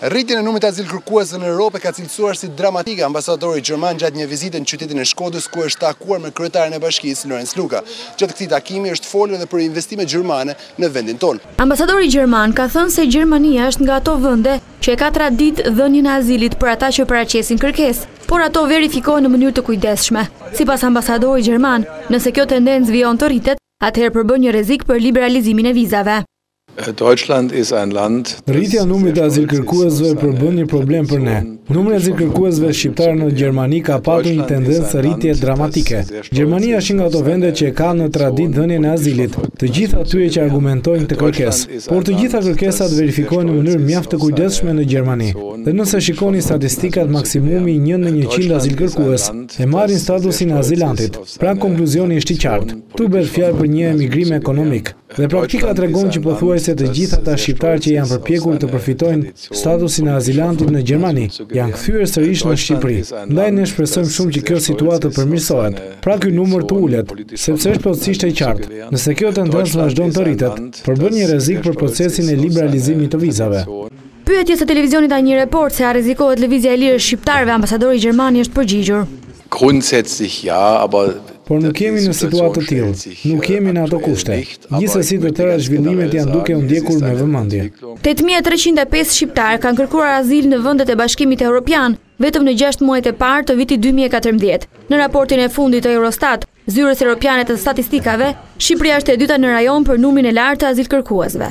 Rritjen e numrit të azilkërkuesve në Europë e ka cilësuar si dramatike ambasadori gjerman gjatë një vizite në qytetin e Shkodrës ku është takuar me kryetarin e bashkisë, Lorenc Luka. Gjatë këtij takimi është folur edhe për investime gjermane në vendin tonë. Ambasadori gjerman ka thënë se Gjermania është nga ato vende që e ka traditë dhënien e azilit për ata që paraqesin kërkesë, por ato verifikohen në mënyrë të kujdesshme. Sipas ambasadorit gjerman, nëse kjo tendencë vijon të rritet, atëherë përbën një rrezik për liberalizimin e vizave. Rritja e numrit të azilkërkuesve përbën një problem për ne. Numri i azilkërkuesve shqiptarë në Gjermani ka patur një tendencë rritje dramatike. Gjermania është një nga ato vende që e ka në traditë dhënien e azilit, të gjithë atyre që argumentojnë këtë kërkesë. Por të gjitha kërkesat verifikohen në mënyrë mjaft të kujdesshme në Gjermani. Dhe nëse shikoni statistikat maksimumi i një në njëqind azilkërkues e marrin statusin e azilantit. Pra konkluzioni është i qartë. Këtu bëhet fjalë për një emigrim ekonomik. Dhe praktika tregon që pothuajse të gjithë ata shqiptarë që janë përpjekur të përfitojnë statusin e azilantit në Gjermani, janë kthyer sërish në Shqipëri. Ndaj ne shpresojmë shumë që kjo situatë të përmirësohet, pra ky numër të ulet, sepse është plotësisht e qartë, nëse kjo tendencë vazhdon të rritet, përbën një rrezik për procesin e liberalizimit të vizave. Pyetjes së televizionit A një Report se a rrezikohet lëvizja e lirë e shqiptarëve, ambasadori gjerman i është përgjigjur. Grundsätzlich ja, aber. Por nuk jemi në situatë të tillë, nuk jemi në ato kushte. Gjithsesi të tëra zhvillimet janë duke u ndjekur me vëmendje. Tetë mijë e treqind e pesë shqiptarë kanë kërkuar azil në vendet e Bashkimit Evropian vetëm në gjashtë muajt e parë të vitit dy mijë e katërmbëdhjetë. Në raportin e fundit të Eurostat, Zyrës Evropiane të Statistikave, Shqipëria është e dyta në rajon për numrin e lartë të azilkërkuesve.